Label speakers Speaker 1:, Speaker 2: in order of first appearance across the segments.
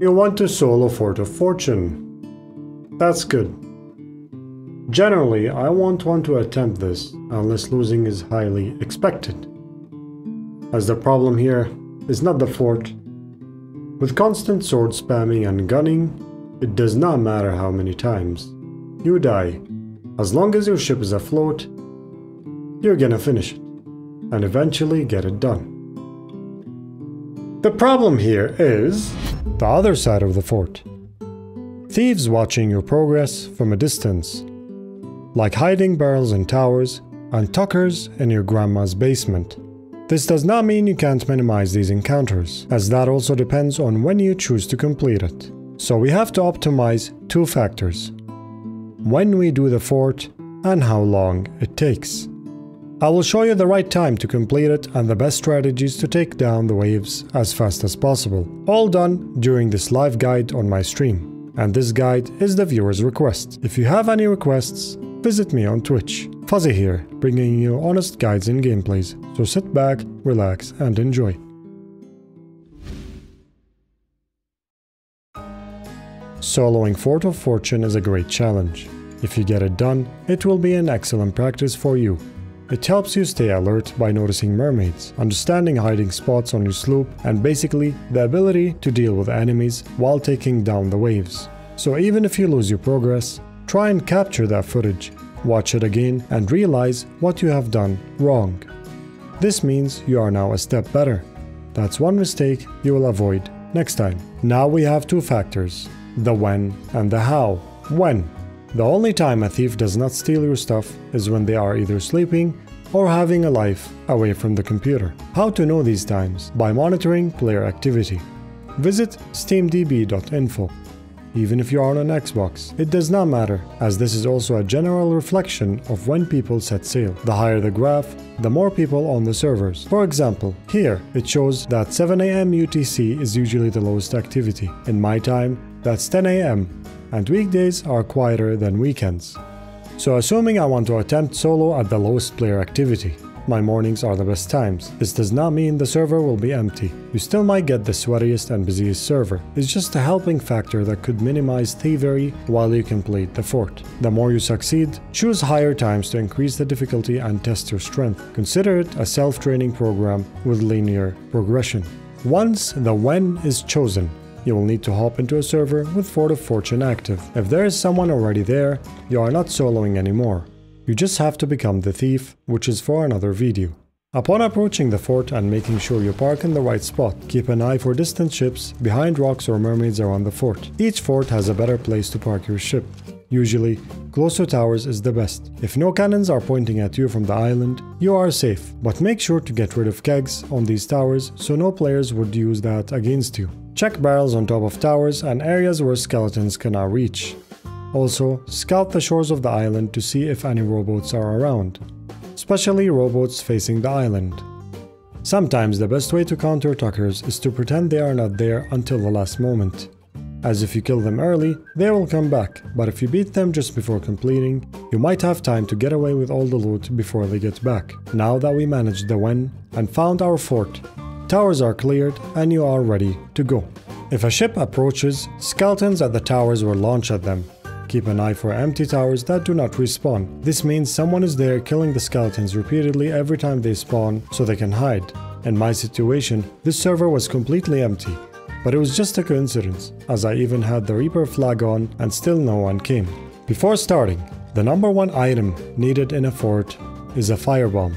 Speaker 1: you want to solo Fort of Fortune. That's good. Generally, I won't want to attempt this unless losing is highly expected. As the problem here is not the fort. With constant sword spamming and gunning, it does not matter how many times. You die. As long as your ship is afloat, you're gonna finish it, and eventually get it done. The problem here is the other side of the fort. Thieves watching your progress from a distance, like hiding barrels in towers and tuckers in your grandma's basement. This does not mean you can't minimize these encounters, as that also depends on when you choose to complete it. So we have to optimize two factors. When we do the fort and how long it takes. I will show you the right time to complete it and the best strategies to take down the waves as fast as possible. All done during this live guide on my stream. And this guide is the viewer's request. If you have any requests, visit me on Twitch. Phuzzy here, bringing you honest guides and gameplays, so sit back, relax and enjoy. Soloing Fort of Fortune is a great challenge. If you get it done, it will be an excellent practice for you. It helps you stay alert by noticing mermaids, understanding hiding spots on your sloop, and basically the ability to deal with enemies while taking down the waves. So even if you lose your progress, try and capture that footage, watch it again, and realize what you have done wrong. This means you are now a step better. That's one mistake you will avoid next time. Now we have two factors the when and the how. When? The only time a thief does not steal your stuff is when they are either sleeping or having a life away from the computer. How to know these times? By monitoring player activity. Visit steamdb.info. Even if you are on an Xbox, it does not matter, as this is also a general reflection of when people set sail. The higher the graph, the more people on the servers. For example, here it shows that 7am UTC is usually the lowest activity. In my time, that's 10am, and weekdays are quieter than weekends. So assuming I want to attempt solo at the lowest player activity, my mornings are the best times. This does not mean the server will be empty. You still might get the sweatiest and busiest server. It's just a helping factor that could minimize thievery while you complete the fort. The more you succeed, choose higher times to increase the difficulty and test your strength. Consider it a self-training program with linear progression. Once the when is chosen, you will need to hop into a server with Fort of Fortune active. If there is someone already there, you are not soloing anymore. You just have to become the thief, which is for another video. Upon approaching the fort and making sure you park in the right spot, keep an eye for distant ships behind rocks or mermaids around the fort. Each fort has a better place to park your ship. Usually, close to towers is the best. If no cannons are pointing at you from the island, you are safe, but make sure to get rid of kegs on these towers so no players would use that against you. Check barrels on top of towers and areas where skeletons cannot reach. Also, scout the shores of the island to see if any rowboats are around, especially rowboats facing the island. Sometimes the best way to counter tuckers is to pretend they are not there until the last moment as if you kill them early, they will come back, but if you beat them just before completing, you might have time to get away with all the loot before they get back. Now that we managed the when and found our fort, towers are cleared and you are ready to go. If a ship approaches, skeletons at the towers will launch at them. Keep an eye for empty towers that do not respawn. This means someone is there killing the skeletons repeatedly every time they spawn so they can hide. In my situation, this server was completely empty, but it was just a coincidence, as I even had the Reaper flag on and still no one came. Before starting, the number one item needed in a fort is a firebomb.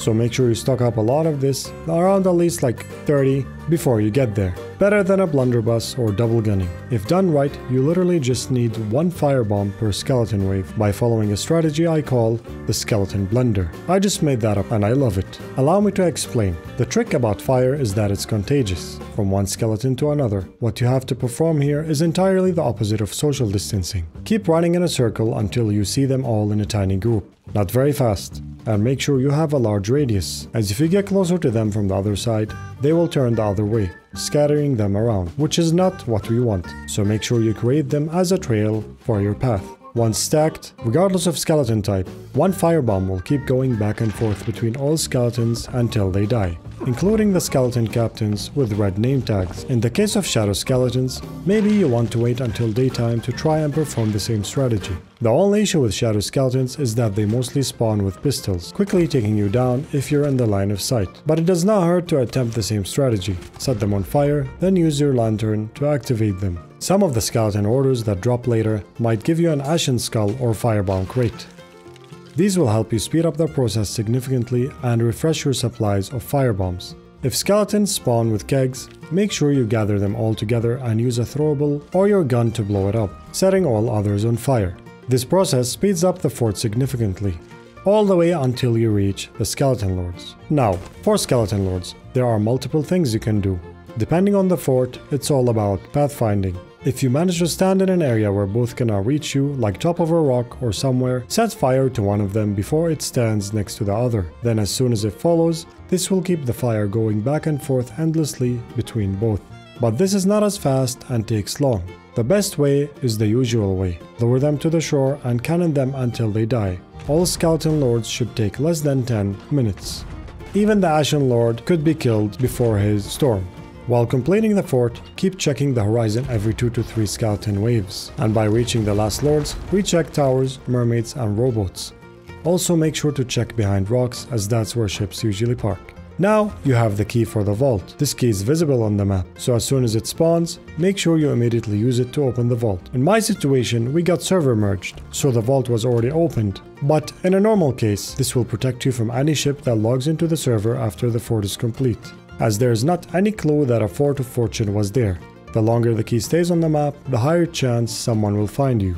Speaker 1: So make sure you stock up a lot of this, around at least like 30 before you get there. Better than a blunderbuss or double gunning. If done right, you literally just need one firebomb per skeleton wave by following a strategy I call the skeleton blunder. I just made that up and I love it. Allow me to explain. The trick about fire is that it's contagious, from one skeleton to another. What you have to perform here is entirely the opposite of social distancing. Keep running in a circle until you see them all in a tiny group. Not very fast, and make sure you have a large radius, as if you get closer to them from the other side, they will turn the other way, scattering them around, which is not what we want, so make sure you create them as a trail for your path. Once stacked, regardless of skeleton type, one firebomb will keep going back and forth between all skeletons until they die. Including the skeleton captains with red name tags. In the case of shadow skeletons, maybe you want to wait until daytime to try and perform the same strategy. The only issue with shadow skeletons is that they mostly spawn with pistols, quickly taking you down if you're in the line of sight. But it does not hurt to attempt the same strategy. Set them on fire, then use your lantern to activate them. Some of the skeleton orders that drop later might give you an Ashen Skull or Firebomb crate. These will help you speed up the process significantly and refresh your supplies of firebombs. If skeletons spawn with kegs, make sure you gather them all together and use a throwable or your gun to blow it up, setting all others on fire. This process speeds up the fort significantly, all the way until you reach the Skeleton Lords. Now, for Skeleton Lords, there are multiple things you can do. Depending on the fort, it's all about pathfinding. If you manage to stand in an area where both cannot reach you, like top of a rock or somewhere, set fire to one of them before it stands next to the other. Then as soon as it follows, this will keep the fire going back and forth endlessly between both. But this is not as fast and takes long. The best way is the usual way. Lower them to the shore and cannon them until they die. All skeleton lords should take less than 10 minutes. Even the Ashen Lord could be killed before his storm. While completing the fort, keep checking the horizon every 2 to 3 skeleton waves, and by reaching the last lords, recheck towers, mermaids and rowboats. Also make sure to check behind rocks as that's where ships usually park. Now you have the key for the vault. This key is visible on the map, so as soon as it spawns, make sure you immediately use it to open the vault. In my situation, we got server merged, so the vault was already opened. But in a normal case, this will protect you from any ship that logs into the server after the fort is complete as there is not any clue that a Fort of Fortune was there. The longer the key stays on the map, the higher chance someone will find you.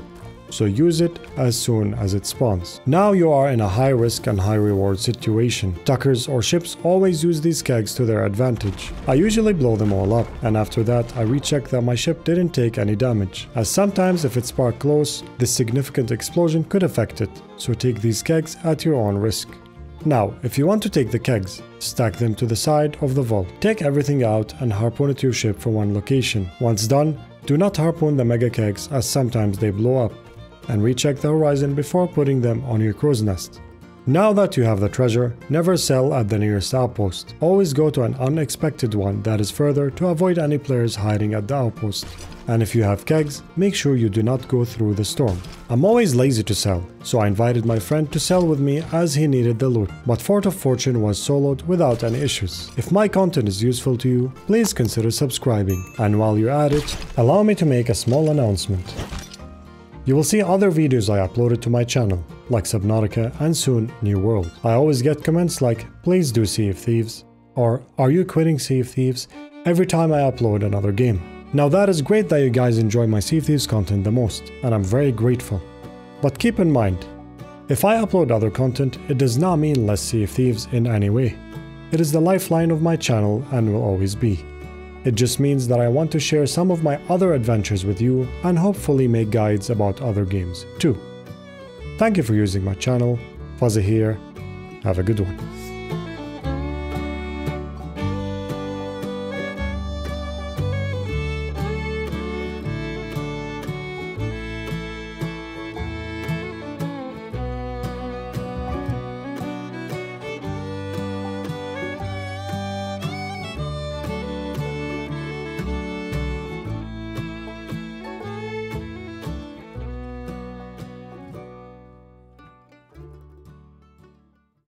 Speaker 1: So use it as soon as it spawns. Now you are in a high risk and high reward situation. Tuckers or ships always use these kegs to their advantage. I usually blow them all up, and after that I recheck that my ship didn't take any damage, as sometimes if it sparked close, this significant explosion could affect it, so take these kegs at your own risk. Now, if you want to take the kegs, stack them to the side of the vault. Take everything out and harpoon it to your ship from one location. Once done, do not harpoon the mega kegs as sometimes they blow up, and recheck the horizon before putting them on your crow's nest. Now that you have the treasure, never sell at the nearest outpost. Always go to an unexpected one that is further to avoid any players hiding at the outpost. And if you have kegs, make sure you do not go through the storm. I'm always lazy to sell, so I invited my friend to sell with me as he needed the loot, but Fort of Fortune was soloed without any issues. If my content is useful to you, please consider subscribing, and while you're at it, allow me to make a small announcement. You will see other videos I uploaded to my channel, like Subnautica and soon New World. I always get comments like, please do Sea of Thieves, or are you quitting Sea of Thieves every time I upload another game. Now that is great that you guys enjoy my Sea of Thieves content the most, and I'm very grateful. But keep in mind, if I upload other content, it does not mean less Sea of Thieves in any way. It is the lifeline of my channel and will always be. It just means that I want to share some of my other adventures with you and hopefully make guides about other games too. Thank you for using my channel. Phuzzy here. Have a good one.